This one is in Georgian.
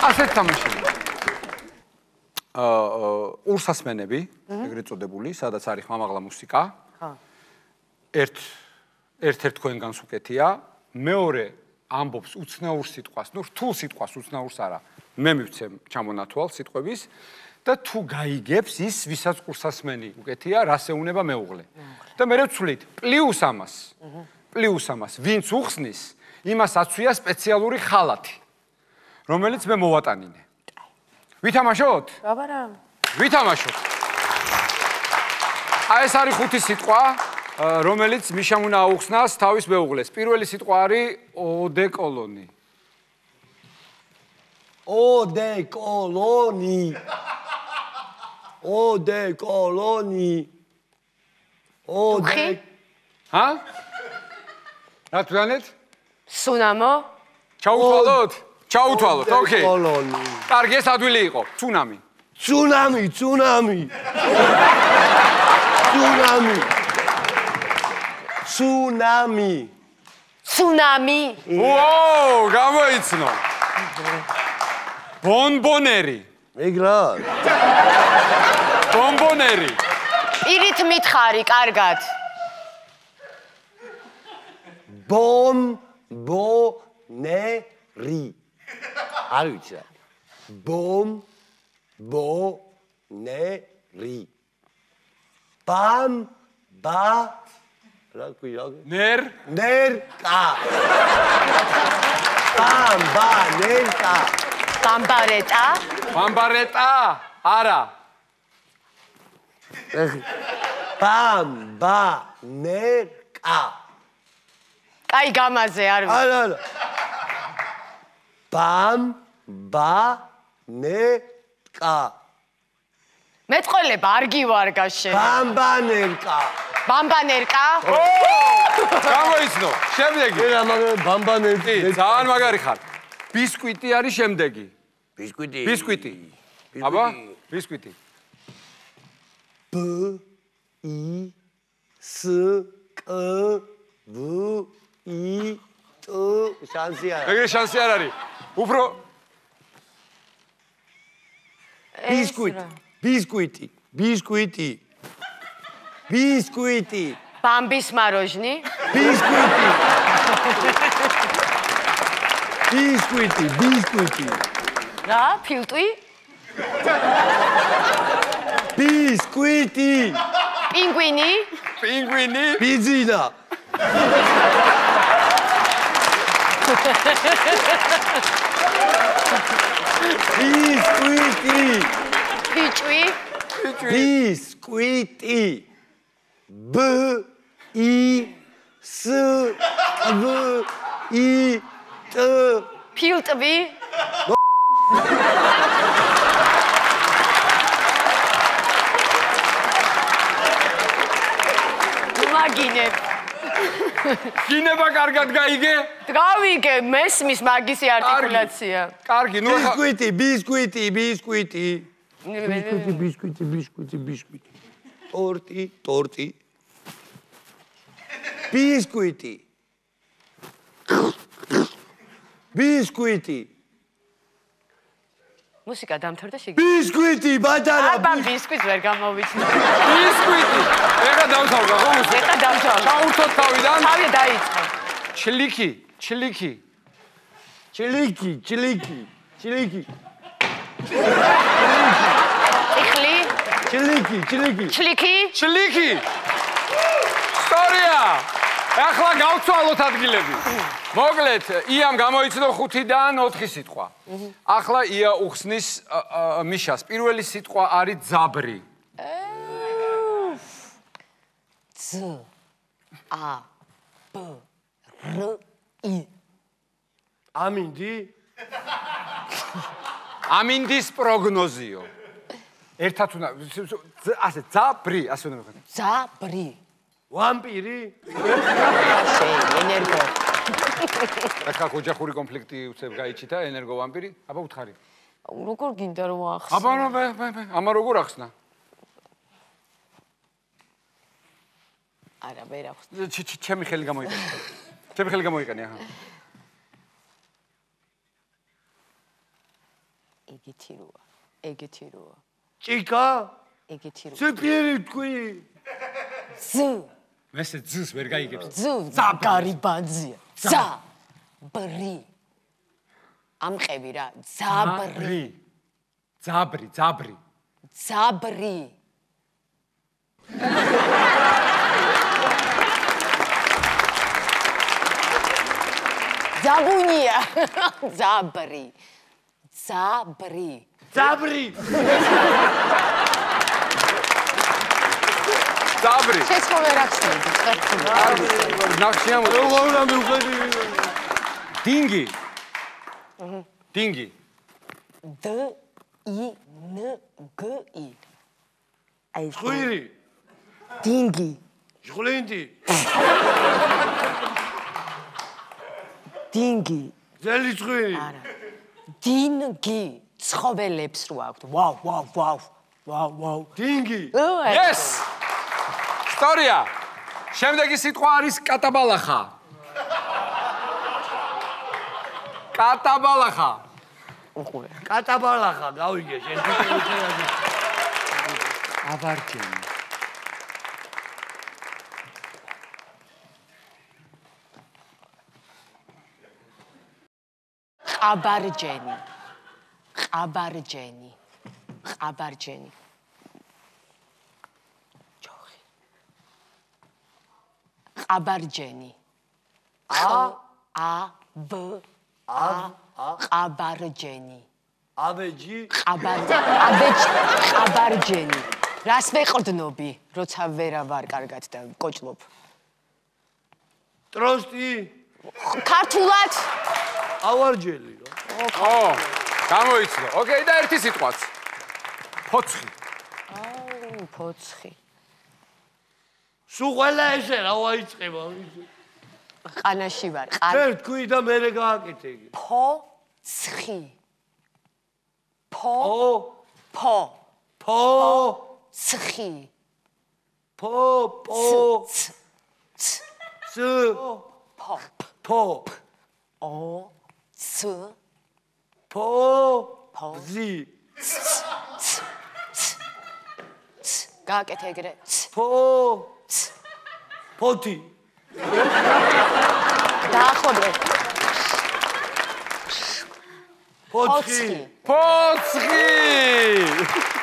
ასეთ თამაშია. აა ურსასმენები, ეგრეთ წოდებული, სადაც არის ხმამაღლა მუსიკა. ხა. ერთ ერთ-ერთ თქვენგანს უკეთია, მეორე ამბობს უცნაურ სიტყვას, ნუ რთულ სიტყვას უცნაურს არა. მე მივცემ ჩამონათვალ სიტყვების და თუ გაიგებს ის ვისაც ურსასმენი უკეთია, რას ეუნება მეუღლე. და მე ვცვლით პლუს ამას. პლუს ამას, ვინც უხსნის, იმას აცვია სპეციალური ხალათი, რომელიც მე მოვატანინე. ვითამაშოთ? აბარა. ვითამაშოთ. აი ეს არის ხუთი სიტყვა, რომელიც მიშამ უნდა აუხსნას თავის მეუღლეს. პირველი სიტყვა არის ოდეკოლონი. ოდეკოლონი. ოდეკოლონი. ოდე ჰა? რა თქონდეთ? სუნამო? ჩაუთვალოთ? ჩაუთვალოთ, ოკეი. ოდეკოლონი. კარგი, ეს ადვილი იყო. ცუნამი. ცუნამი, ცუნამი. ცუნამი. ცუნამი. ცუნამი. ვოუ, გამოიცნო. ბონბონერი. ეგ რა? ბონბონერი. პირით მითხარი, კარგად. ბომ ბონერი. არ ვიცი რა. ბომ ბონერი. ბამ ბა რა ქვია რა? ნერ ნერ კა. ბამ ბა ნერ კა. ბამბარეტა? ბამბარეტა? არა. ბამ ბა ნერ კა. კაი გამაზე არ ვიცი. არა არა. ბამ ბა ნე კა. მეტყოლება არ გივარგა შენ. ბამბანერკა. ბამბანერკა? გამოიცნო. შემდეგი. რა მაგრამ ბამბანერკი. ძალიან მაგარი ხარ. ბისკვიტი არის შემდეგი. ბისკვიტი. ბისკვიტი. აბა, ბისკვიტი. ბ ი с к в и т შანსი არა. ეგრე შანსი არ არის. უფრო ბისკვიტი. ბისკვიტი. ბისკვიტი. ბისკვიტი. ბამბის მაროჟნი? ბისკვიტი. ბისკვიტი, ბისკვიტი. რა, ფილტვი? ბისკვიტი. პინგვინი? პინგვინი? Biscuiti. Biscuit. Biscuiti. B I S V I T. Peeled a B. Magine. გინება კარგად გაიგე? გავიგე, მესმის მაგისი არტიკულაცია. კარგი, ნუ ახლა ბისკვიტი, ბისკვიტი, ბისკვიტი. ბისკვიტი, ბისკვიტი, ბისკვიტი, ბისკვიტი. ტორტი, ტორტი. ბისკვიტი. ბისკვიტი. მუსიკა დამთავრდა შეგი. ბისკვიტი, ბატარა. აბა ბისკვიტს ვერ გამოვიცნო. ბისკვიტი. ეხა დავთავრდა ხო? ეხა დავთავრდა. ჩაურთოთ თავიდან. თავი დაიწყო. ჩლიკი, ჩლიკი. ჩლიკი, ჩლიკი, ჩლიკი. იხლი? ჩლიკი, ჩლიკი. ჩლიკი? ჩლიკი. სტორია. ახლა გავცვალოთ ადგილები. მოკლედ, იამ გამოიცნო 5-დან 4 სიტყვა. ახლა ია უხსნის მიშას. პირველი სიტყვა არის ძაბრი. ც ა ბ რ ი ამინდი? ამინდის პროგნოზიო. ერთად უნდა ასე ძაბრი, ასე უნდა ვიხარ. ძაბრი. ვამპირი? შენ ენერგო. ახლა ოჯახური კონფლიქტი უცებ გაიჩიტა ენერგო ვამპირი? აბა უთხარი. როგორ გინდა რომ ახსნა? აბა აბა ამა როგორ ახსნა? არა, ვერ ახსნა. ჩემი ხელი გამოიყენე. ჩემი ხელი გამოიყენე, აჰა. ეგეთი როა. ეგეთი როა. ჭიკა ეგეთი როა. ციფიერი თქვი ზ მესე ძს ვერ გაიგებს ზ ზაგარიბანძია. ზა ბრი. ამყევი რა. ზაბრი. ძაბრი ძაბრი ზაბრი. ზაბუნია. ზაბრი. ზაბრი. ძაბრი სტაბრი. შეცვლო ვერ ახსენდი, წერტილი. ნახში ამ როგორ მივხვდი? დინგი. დინგი. დ ი ნ გ ი. აი. ხვირი. დინგი. ჟღლინდი. დინგი. ძელი ხვირი. არა. დინგი. ცხოველებს რო აქვთ. ვაუ, ვაუ, ვაუ. ვაუ, ვაუ. დინგი. Yes. ისტორია. შემდეგი სიტყვა არის კატაბალახა. კატაბალახა. უყურე კატაბალახა გავიგე შენ. თვითონ აბარჯენი ყაბარჯენი. ყაბარჯენი. ყაბარჯენი ყაბარჯენი ა? ა ბ ა ყაბარჯენი აბეჯი? ყაბარჯენი ყაბარჯენი რას მეყრდნობი როცა ვერა ვარ კარგად და კოჭლობ? ტროსტი? ქართულად! ავარჯელი რა. ო გამოიცნო. ოკეი და ერთი სიტყვაც. ფოცხი. აუ ფოცხი სულ ყველა ესე რა ვაიწყება ყანაში ვარ ყარ შენ თქვი და მე გააკეთე იგი ფო ო ფო ფო ცხი ფო პო ც ც ფო ფო ო ც ფო ფო ზი გააკეთე ეგრე ფო ფოთი. დაახლოებით. ფოთი. ფოცხი. ფოცხი